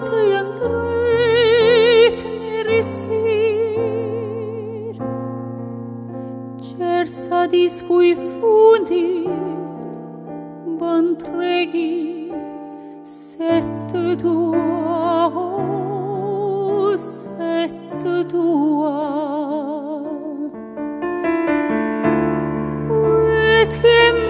atjantrit nerisir cersa discui fundit entreghi sette tua sette tua et